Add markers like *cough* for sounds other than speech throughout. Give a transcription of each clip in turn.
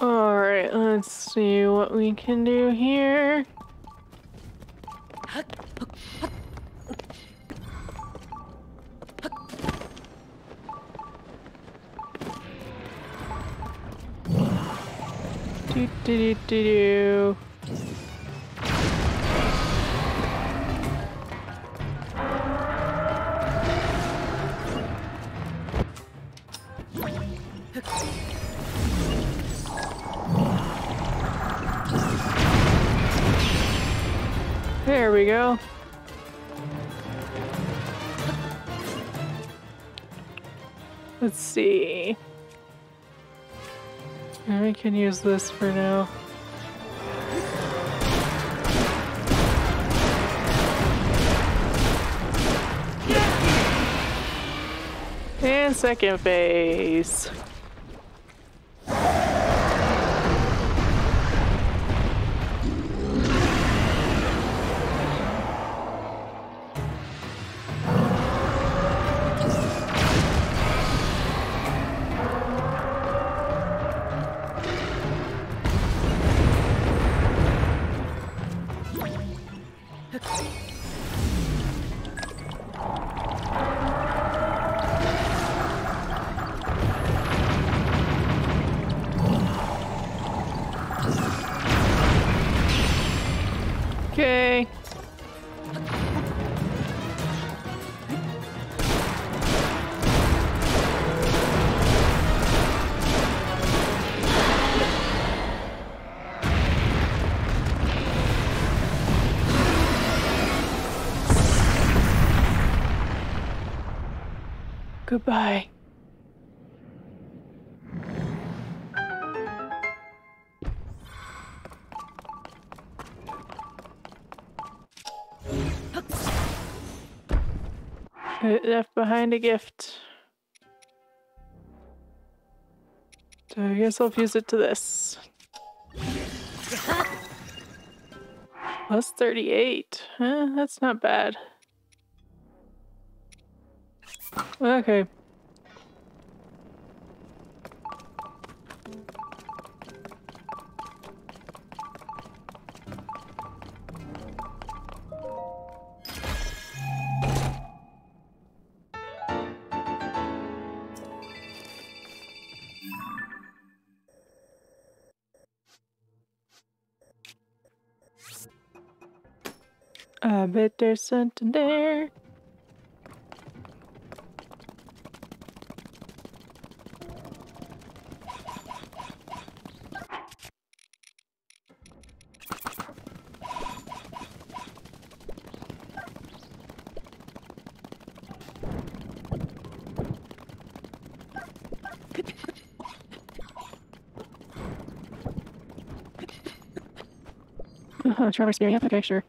Alright, let's see what we can do here. Do do do do do. There we go. Let's see. I can use this for now. And second phase. Goodbye. It left behind a gift. So I guess I'll fuse it to this. Plus 38. Huh, that's not bad. Okay. I bet there's something there. Uh, Traveler's Spear, okay, sure.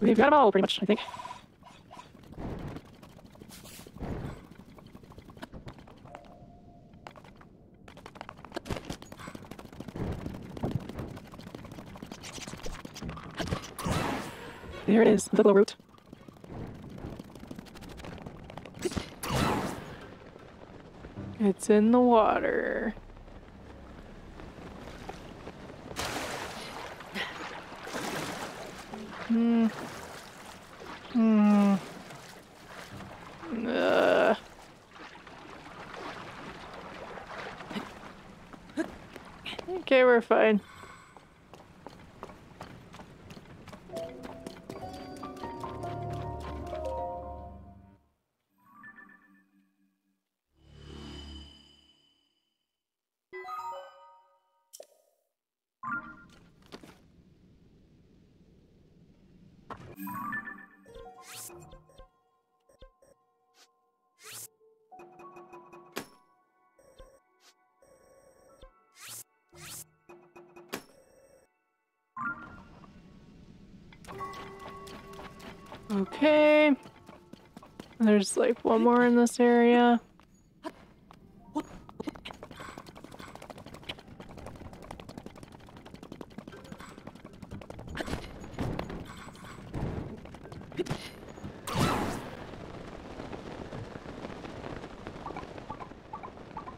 We've got them all, pretty much, I think. There it is, the little It's in the water. Hmm. Hmm. Uh. Okay, we're fine. There's like one more in this area.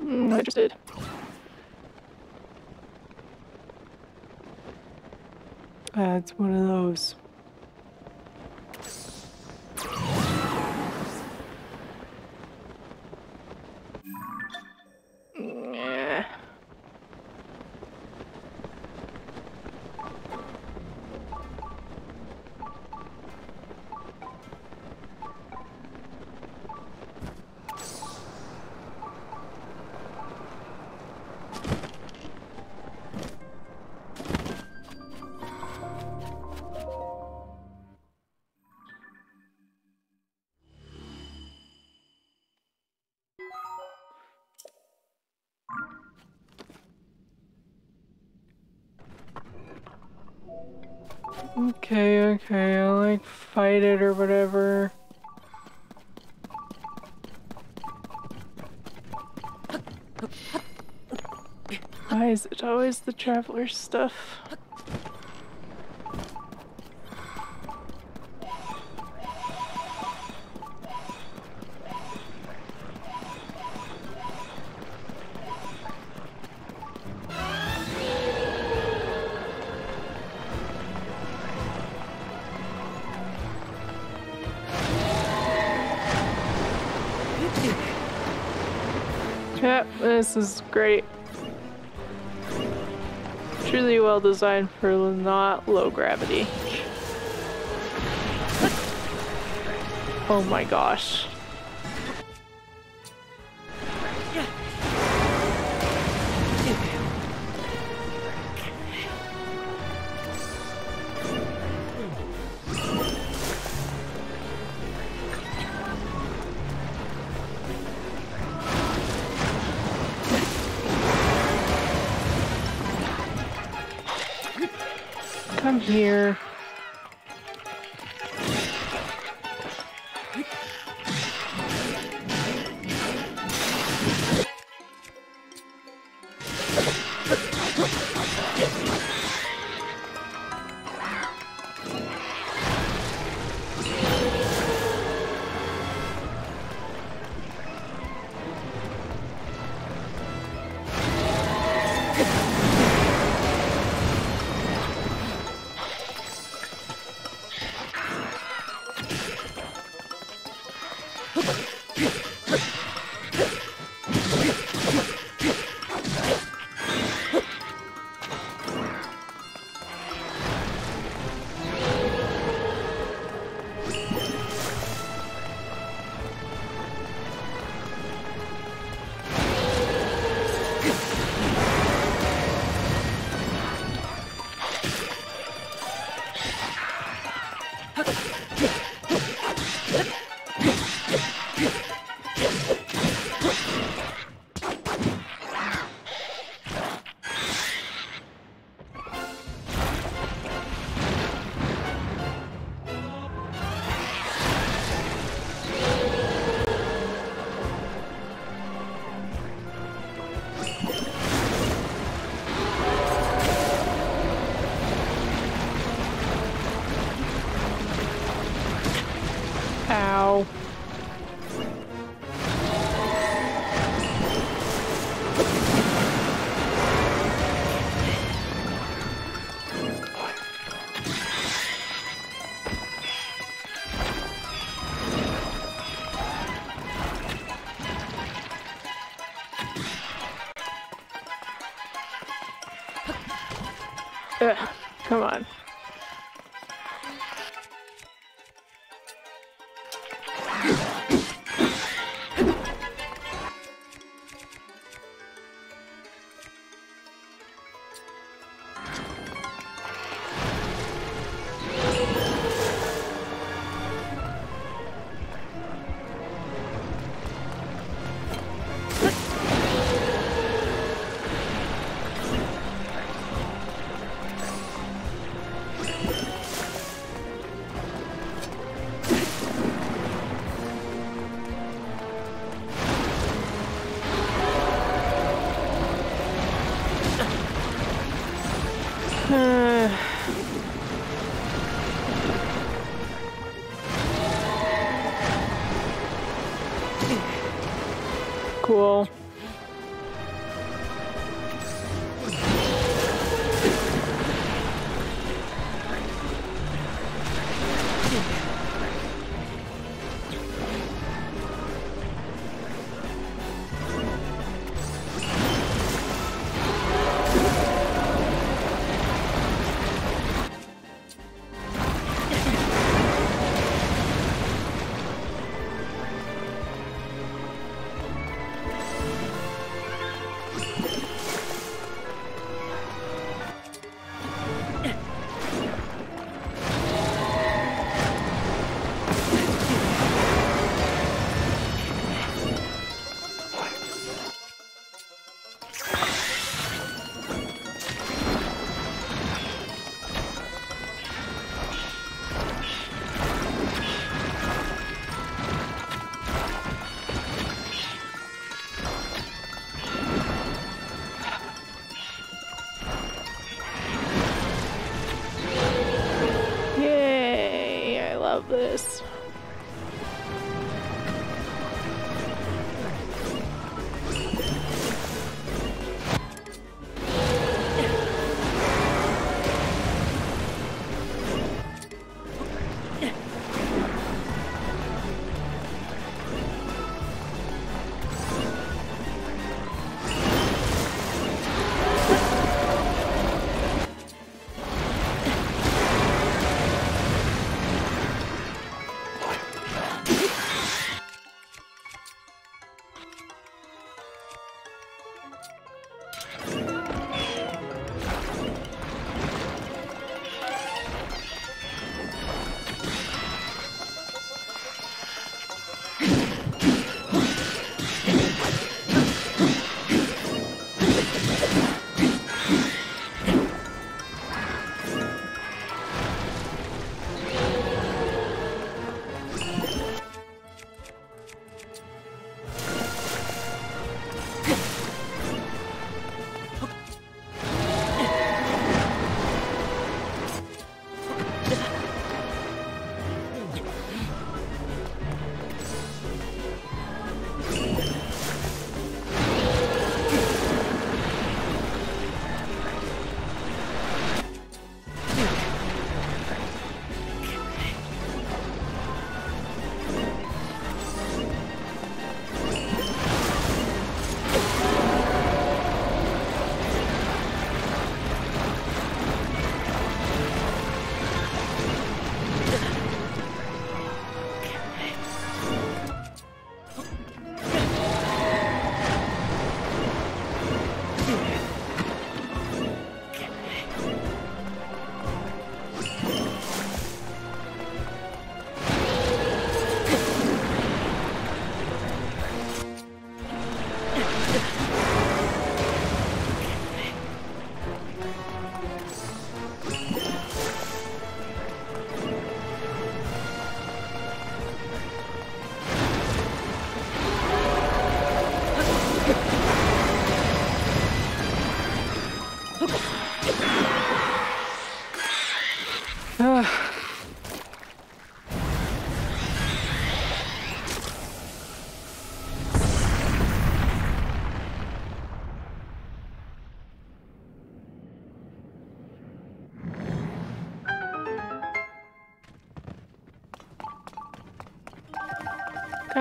Mm, I just did. Uh, it's one of Okay, okay, I like fight it or whatever. Why is it always the traveler stuff? This is great. Truly well designed for not low gravity. Oh my gosh. Ugh, come on.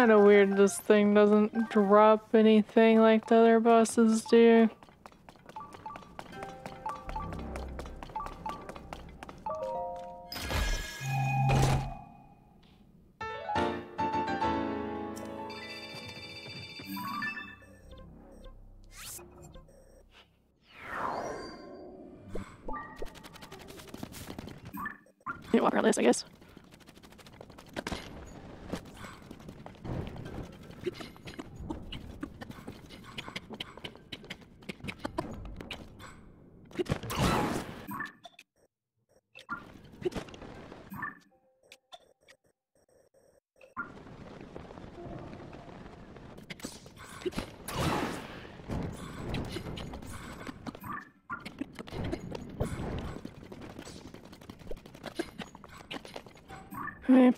Kind of weird this thing doesn't drop anything like the other bosses do. This, I guess. Okay.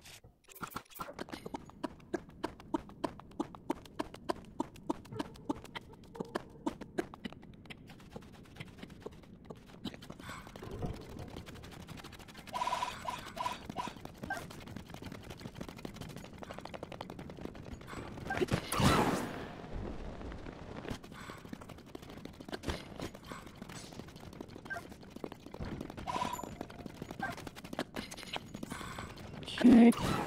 Okay.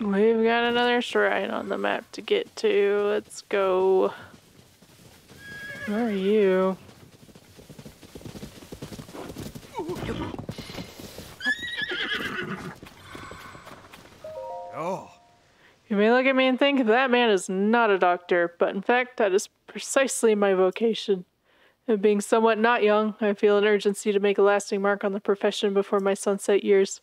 We've got another shrine on the map to get to. Let's go. Where are you? At me and think that man is not a doctor, but in fact, that is precisely my vocation. And being somewhat not young, I feel an urgency to make a lasting mark on the profession before my sunset years.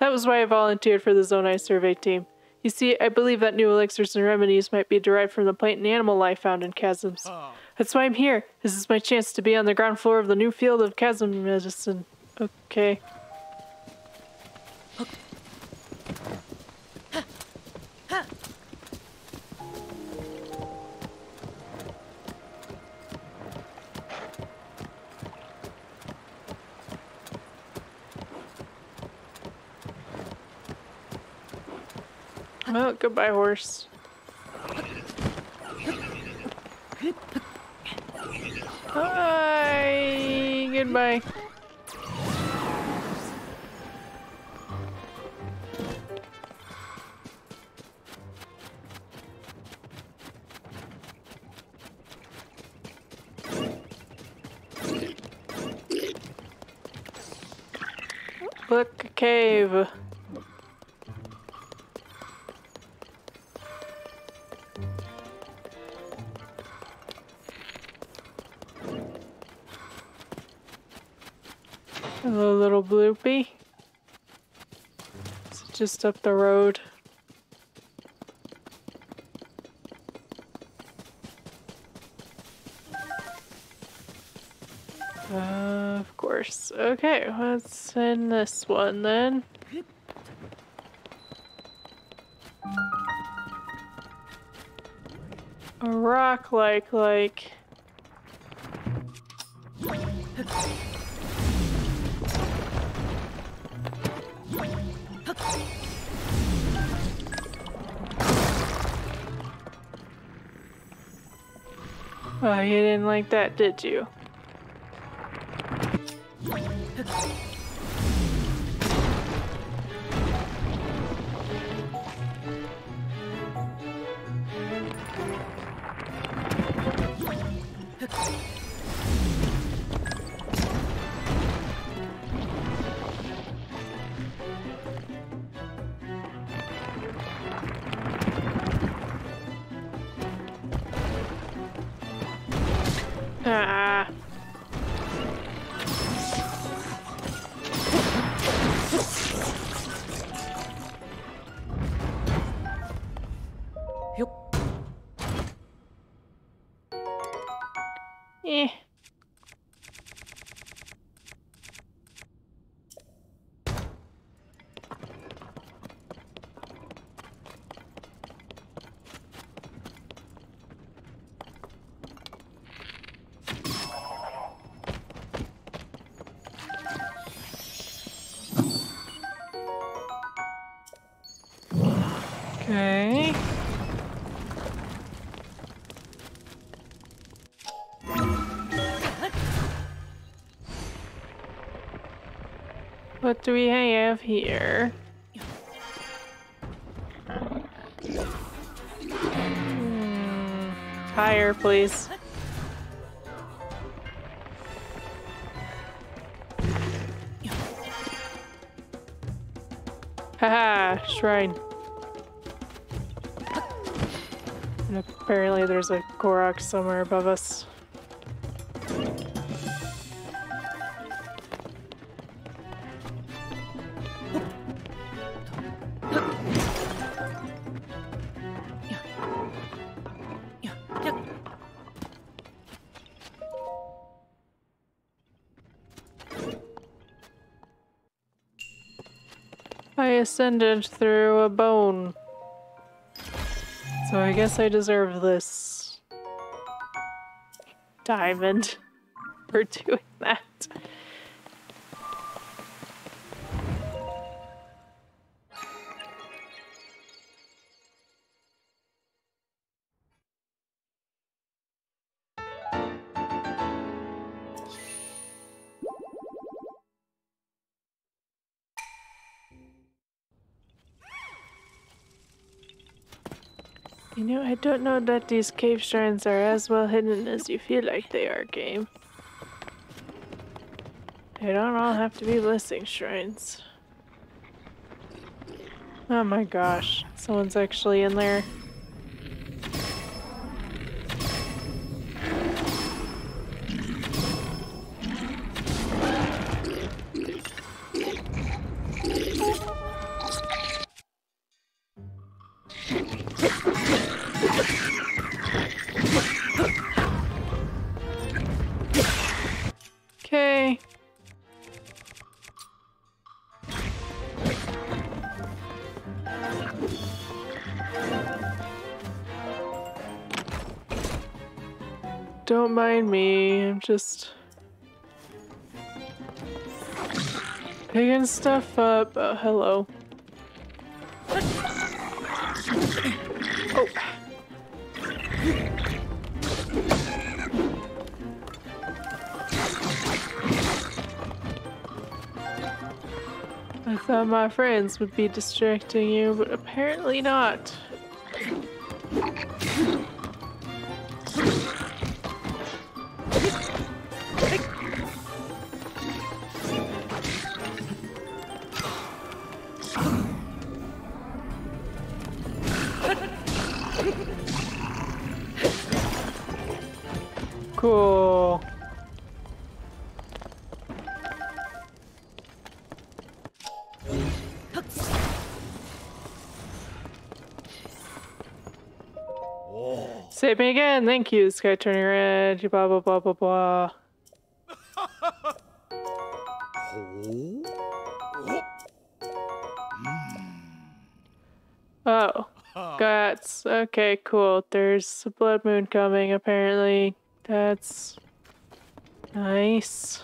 That was why I volunteered for the Zonai survey team. You see, I believe that new elixirs and remedies might be derived from the plant and animal life found in chasms. That's why I'm here. This is my chance to be on the ground floor of the new field of chasm medicine. Okay. Well, goodbye, horse. Bye. Goodbye. Look, a cave. Bloopy. It's just up the road. Uh, of course. Okay, let's end this one then. A rock like like. Oh, you didn't like that, did you? What do we have here? Hmm. Higher, please. Haha, shrine. And apparently there's a Korok somewhere above us. I ascended through a bone. So I guess I deserve this diamond *laughs* for doing I don't know that these cave shrines are as well hidden as you feel like they are, game. They don't all have to be blessing shrines. Oh my gosh, someone's actually in there. Don't mind me, I'm just picking stuff up. Oh, hello. Oh. I thought my friends would be distracting you, but apparently not. Save me again, thank you. Sky turning red, blah blah blah blah blah. Oh, guts. Okay, cool. There's a blood moon coming, apparently. That's nice.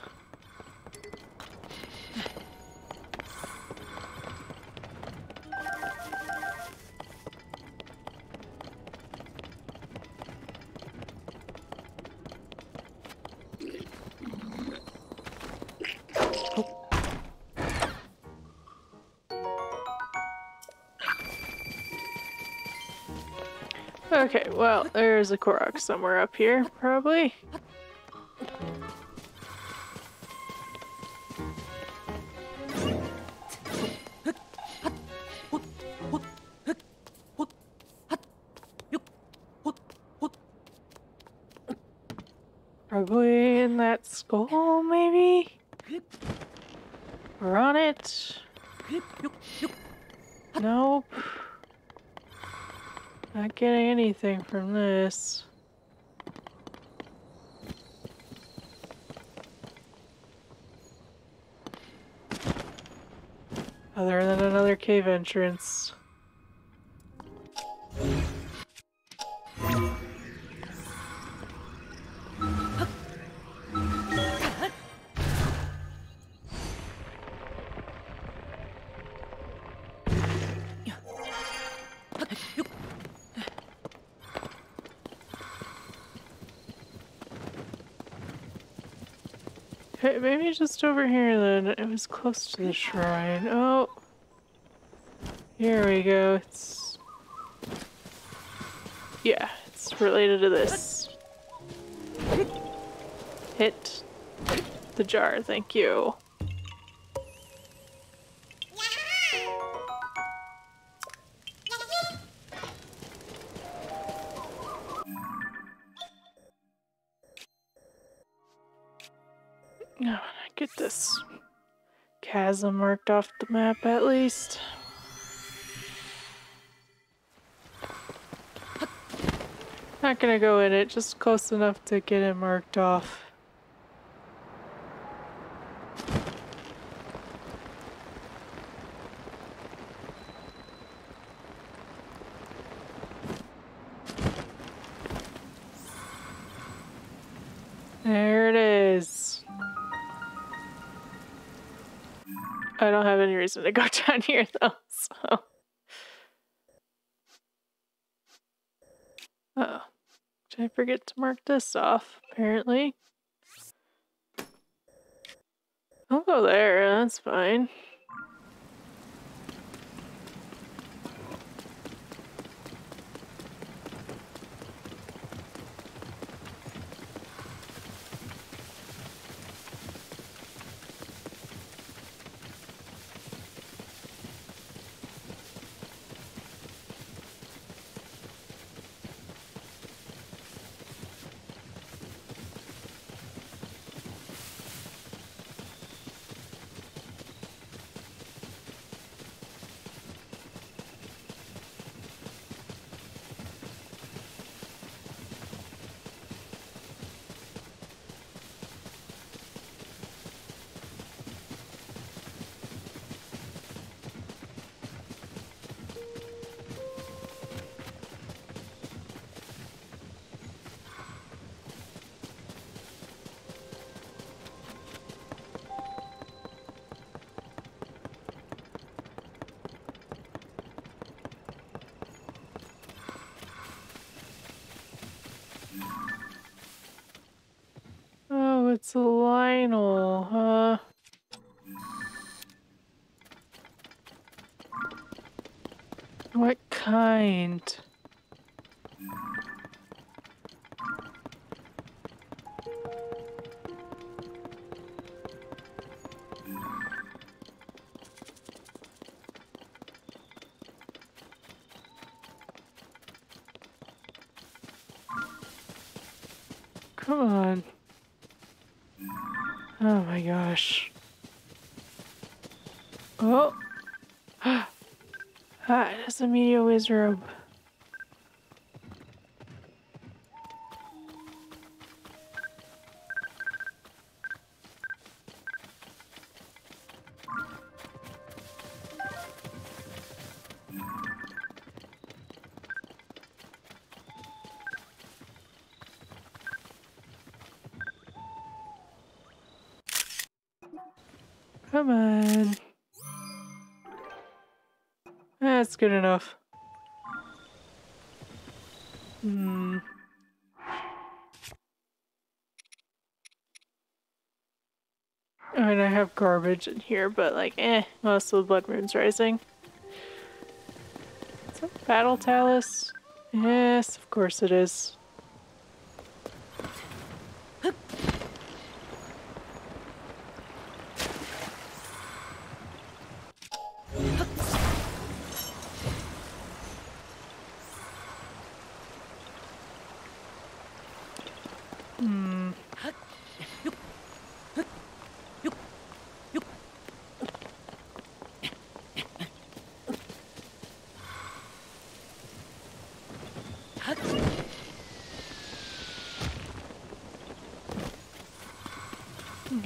Okay, well, there's a Korok somewhere up here, probably. From this. Other than another cave entrance. Just over here then. It was close to the shrine. Oh. Here we go. It's. Yeah, it's related to this. Hit the jar, thank you. Oh, get this chasm marked off the map at least. Not gonna go in it, just close enough to get it marked off. Reason to go *laughs* down here though, so. Oh. Did I forget to mark this off, apparently? I'll go there, that's fine. Kind. Media wizard. Come on. That's good enough. Hmm. I mean, I have garbage in here, but like, eh, most of the blood moon's rising. Is that Battle Talus? Yes, of course it is.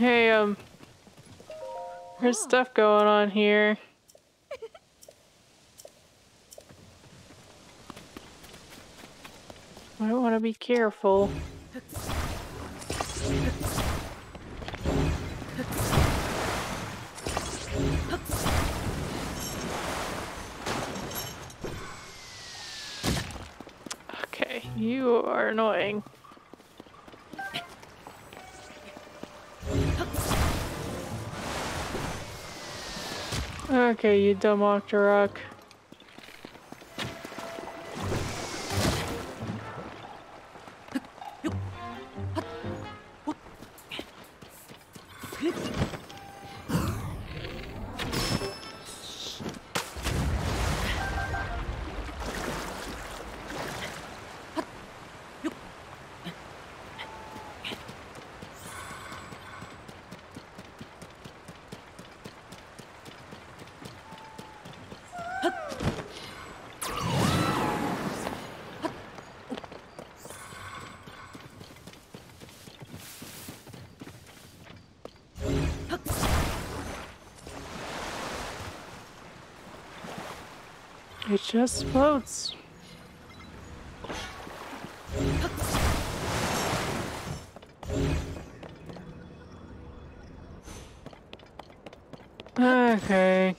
Hey, um, there's stuff going on here. I want to be careful. Okay, you dumb Octorok. Just floats. Okay.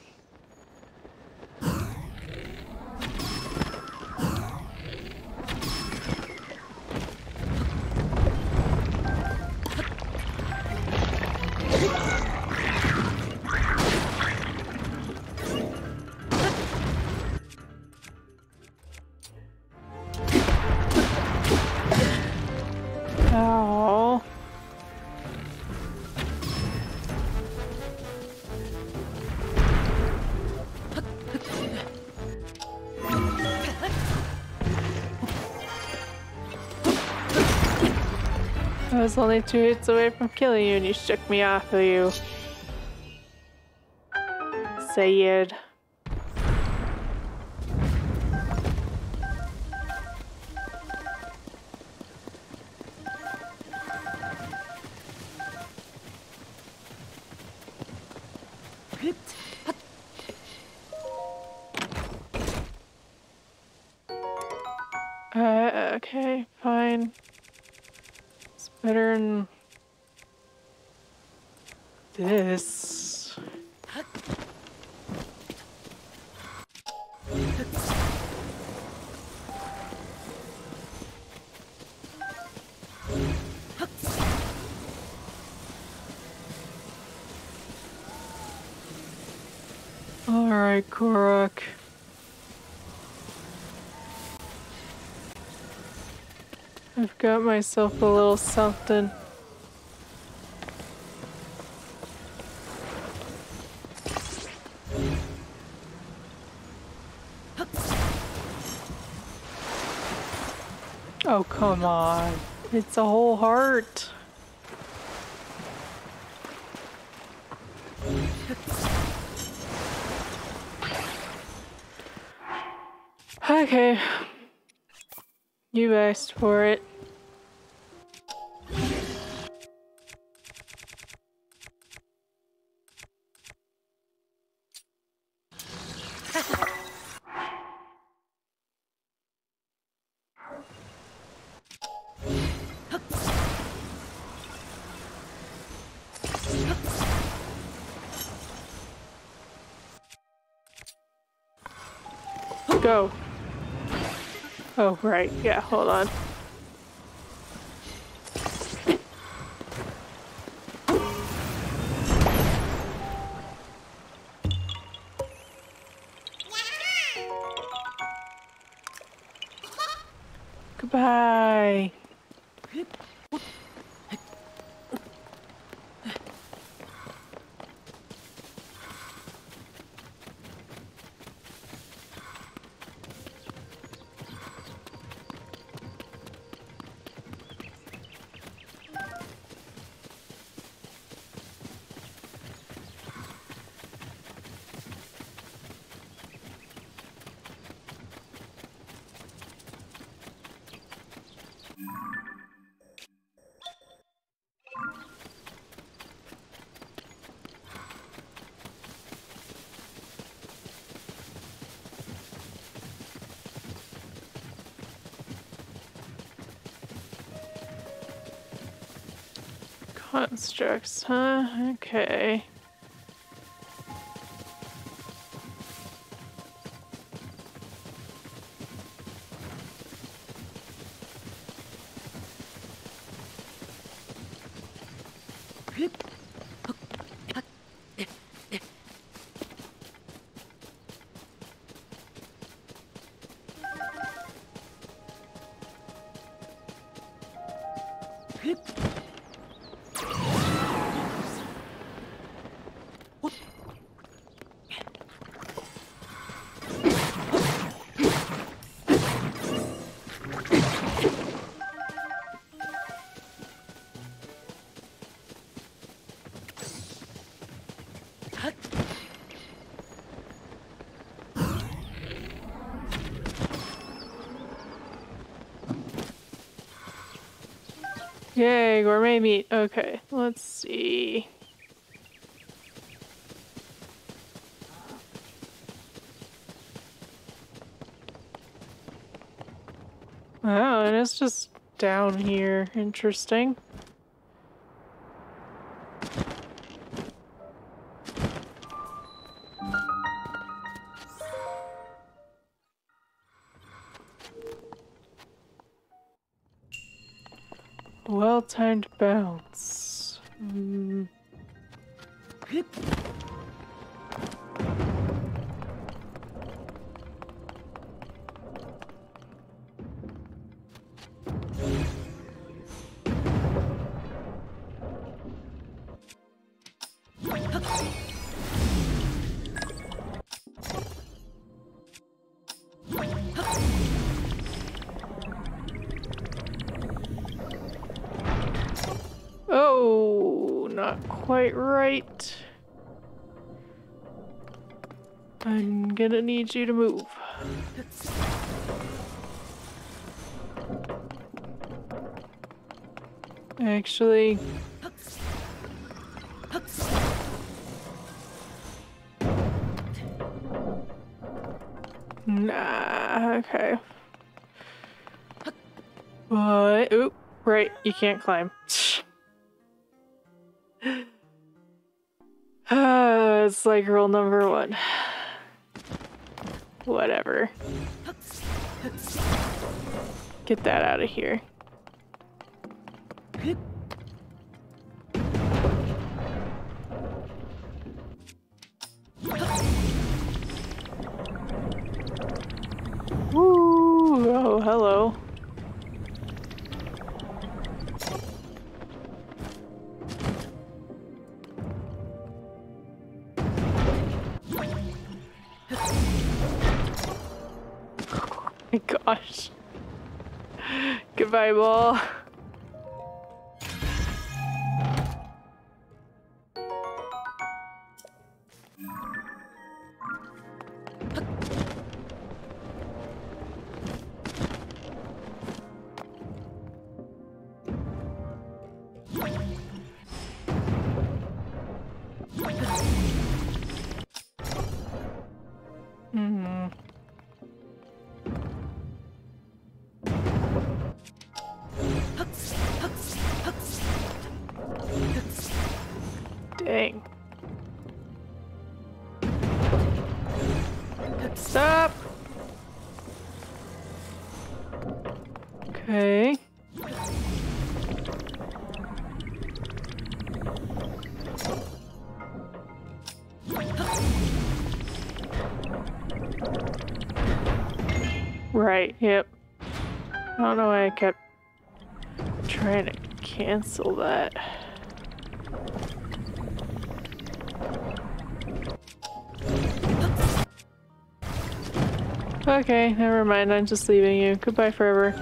Was only two hits away from killing you and you shook me off of you. Sayed. Got myself a little something. Oh, come on. It's a whole heart. Okay. You asked for it. Oh, right. Yeah, hold on. Constructs, huh? Okay. Yay, gourmet meat. Okay, let's see. Oh, and it's just down here. Interesting. Quite right. I'm gonna need you to move. Actually, nah, okay. But, oop, right, you can't climb. *laughs* It's like rule number one. Whatever. Get that out of here. Ooh, oh, hello. *laughs* Goodbye, ball. Right, yep. I don't know why I kept trying to cancel that. Okay, never mind. I'm just leaving you. Goodbye forever.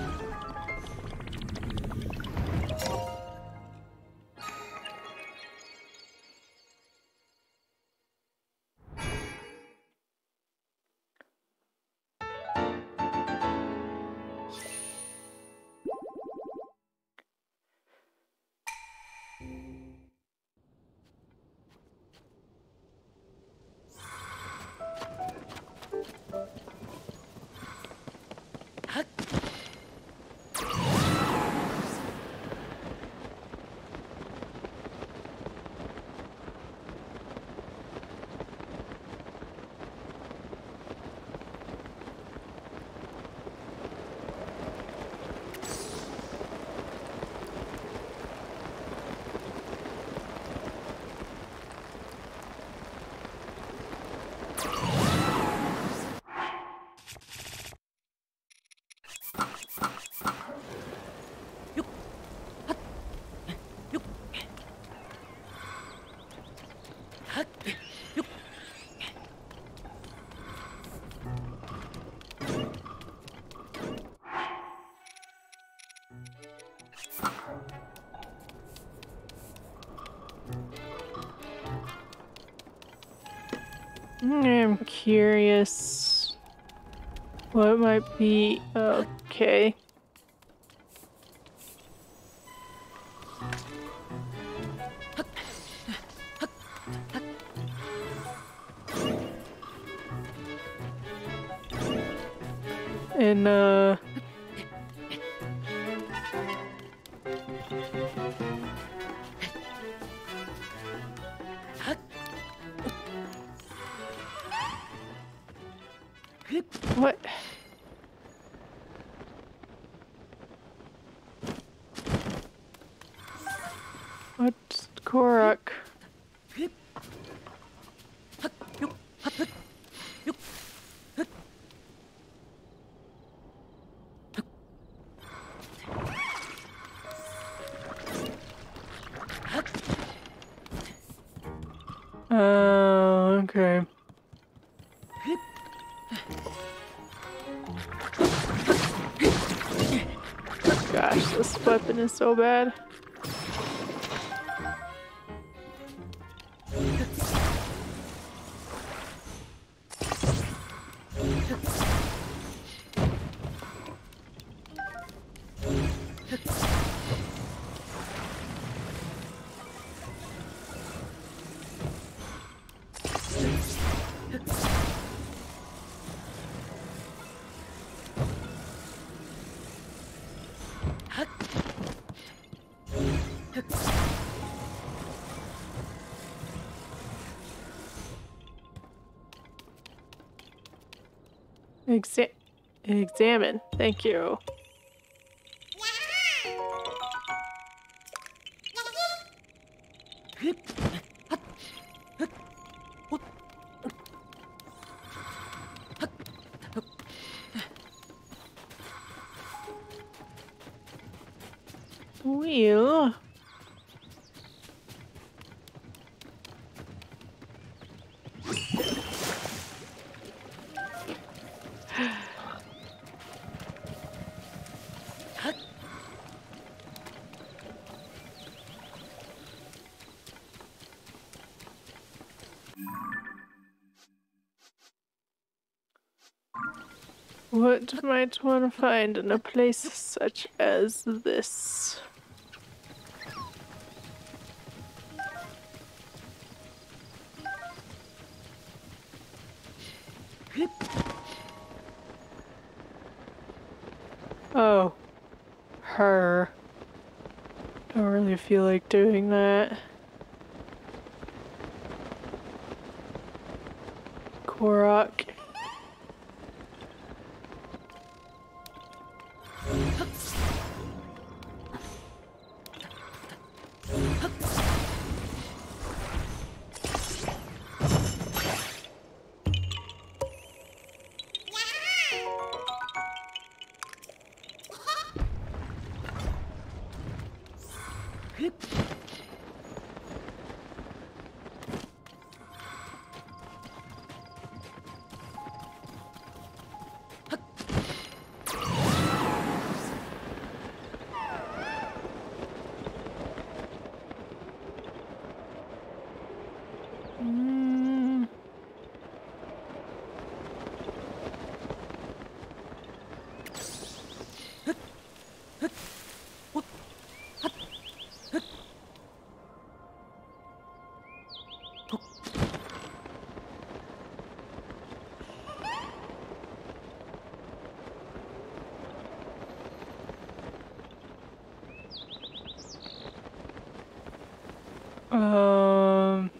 Mm-hmm, I'm curious. What might be okay? So bad. Exa examine. Thank you. What might one find in a place such as this? Oh. Her. Don't really feel like doing that. Mm. *laughs* Um,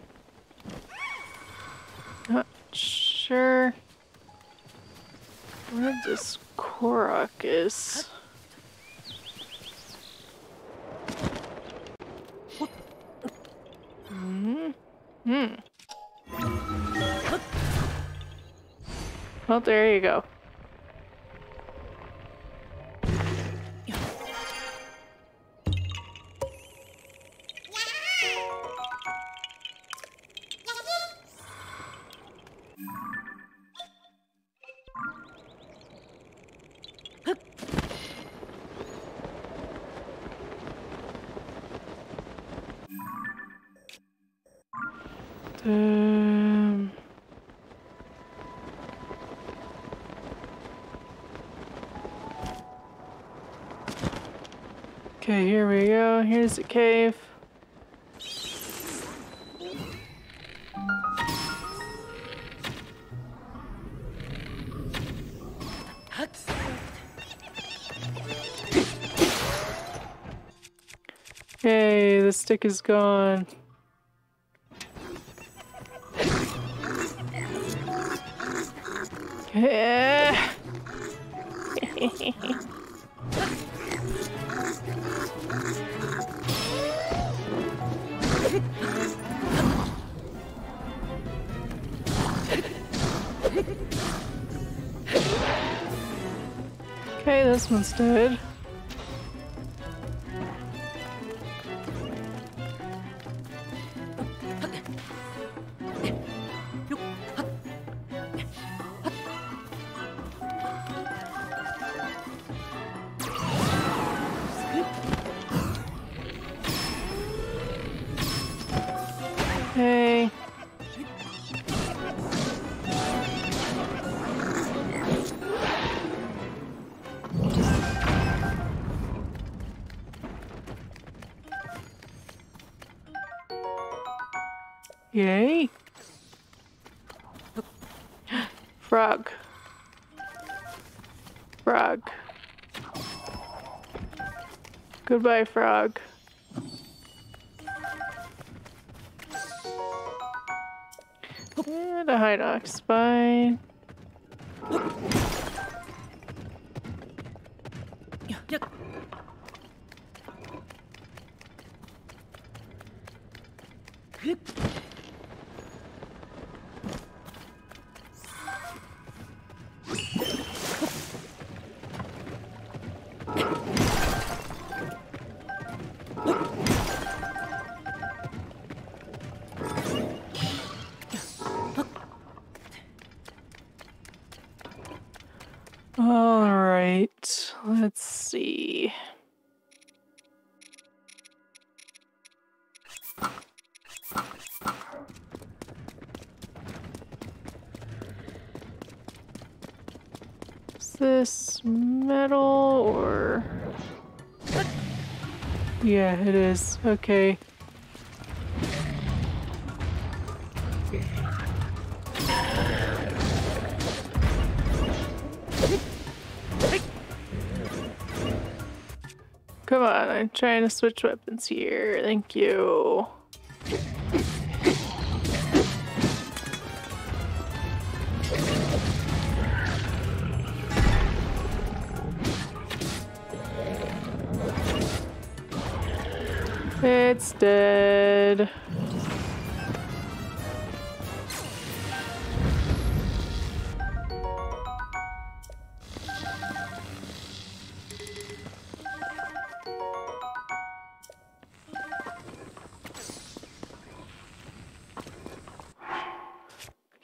not sure where this Korok is. Hmm. Hmm. Well, there you go. Um, okay, here we go. Here's the cave. Hey, the stick is gone. Okay, this one's dead. Goodbye, frog. And a Hinox spine. All Yeah, it is. Okay. Come on, I'm trying to switch weapons here. Thank you. Dead.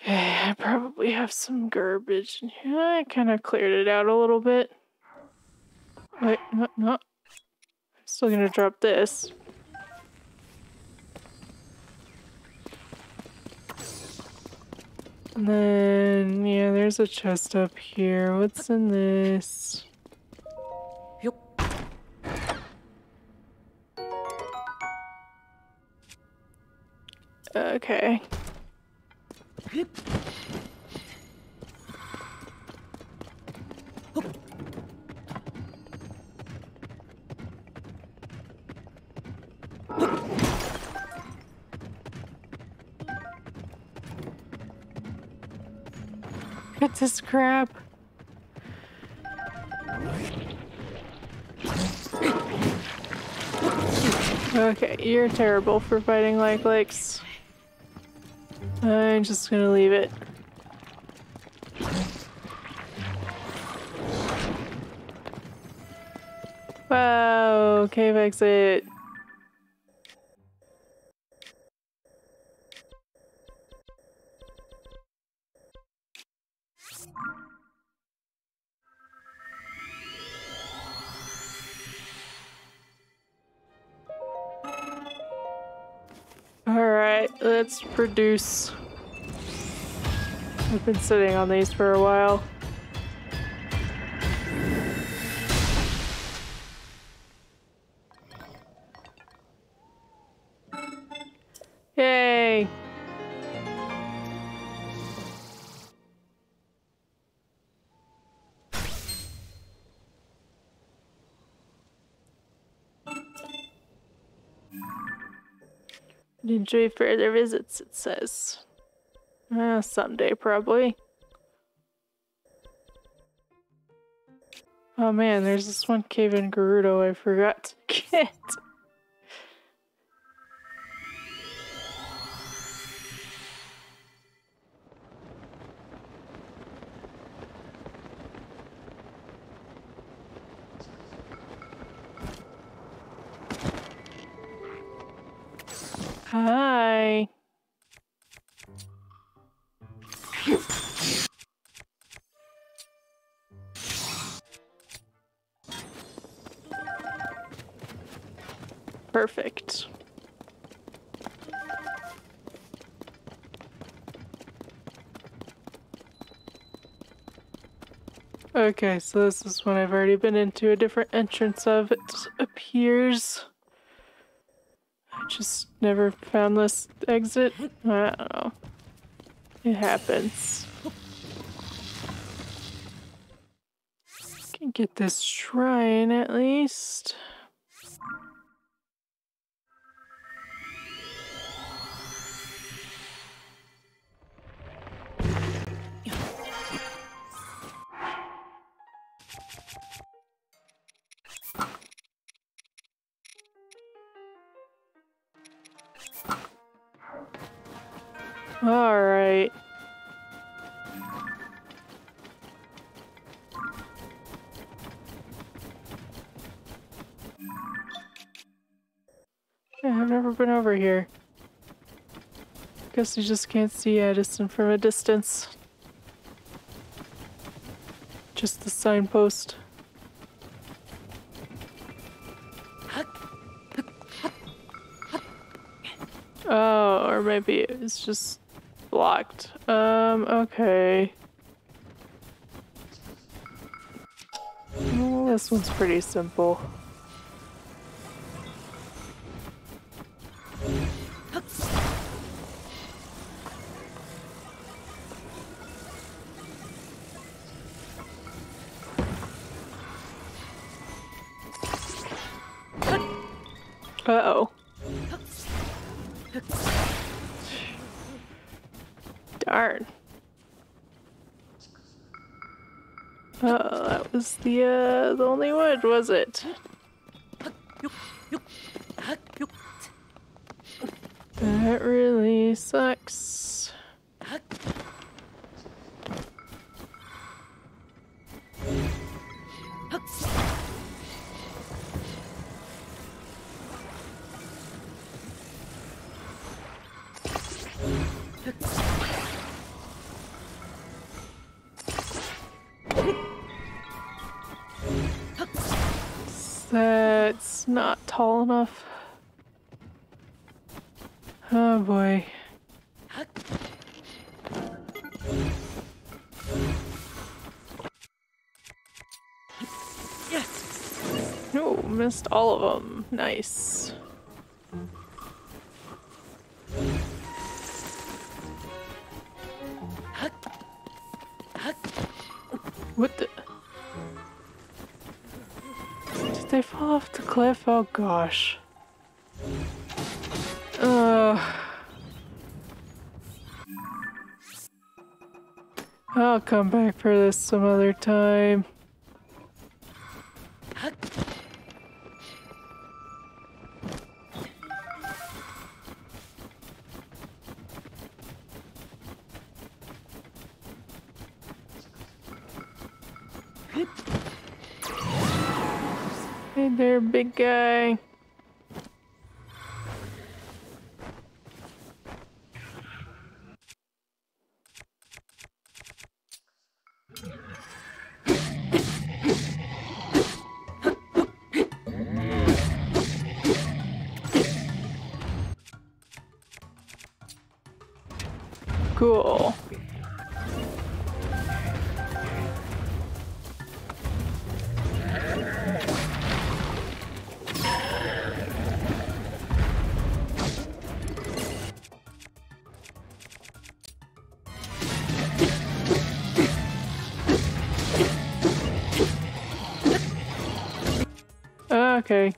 Okay, I probably have some garbage in here. I kind of cleared it out a little bit. Wait, no, no. I'm still gonna drop this. And then, yeah, there's a chest up here. What's in this? Okay. This crap. Okay, you're terrible for fighting like lakes. I'm just gonna leave it. Wow, cave exit. Let's produce. I've been sitting on these for a while. Enjoy further visits, it says. Uh, someday, probably. Oh man, there's this one cave in Gerudo I forgot to *laughs* get. Perfect. Okay, so this is one I've already been into a different entrance of, it appears. I just never found this exit. I don't know. It happens. Can get this shrine at least. All right. Yeah, I've never been over here. Guess you just can't see Addison from a distance. Just the signpost. Oh, or maybe it's just blocked. Um, okay. Well, this one's pretty simple. Was the uh, the only wood, was it? That really sucks. Tall enough. Oh boy. Yes. Oh, missed all of them. Nice. What the? Off the cliff? Oh gosh. Uh, I'll come back for this some other time.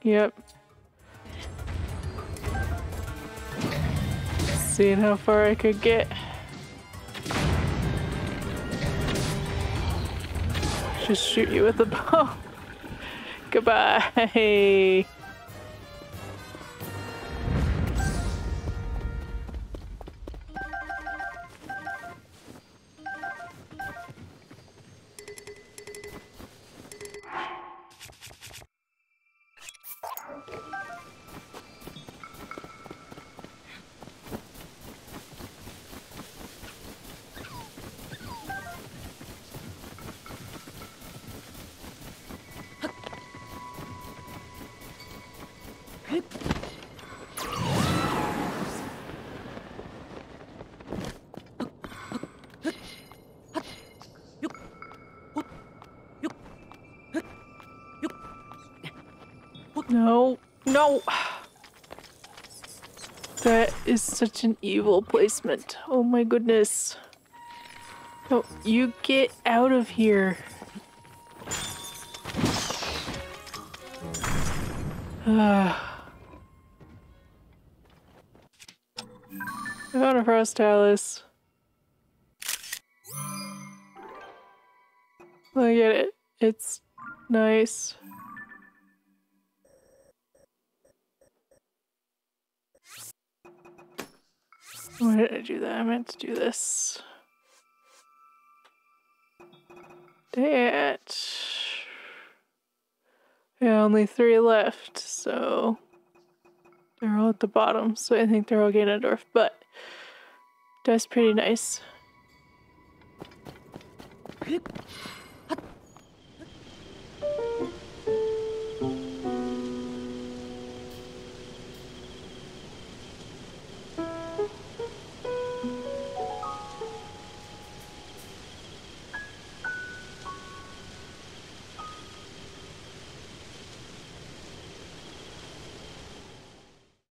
Yep. Seeing how far I could get. Just shoot you with a *laughs* bow. Goodbye. No, no. That is such an evil placement. Oh my goodness. No, you get out of here. Ah. I found a frost talus. Look at it. It's nice. Why did I do that? I meant to do this. That. Yeah, only three left, so they're all at the bottom, so I think they're all Ganondorf, but that's pretty nice.